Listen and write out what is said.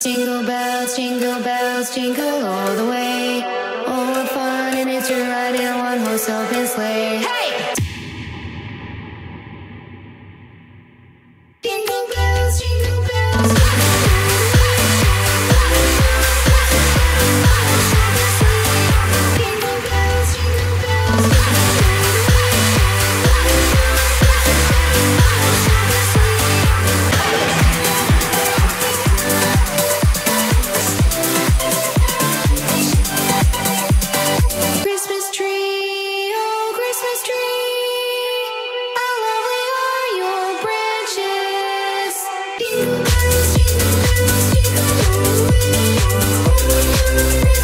Jingle bells, jingle bells, jingle all the way. Oh, what fun and it is to ride in one horse open sleigh. Thank you.